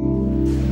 you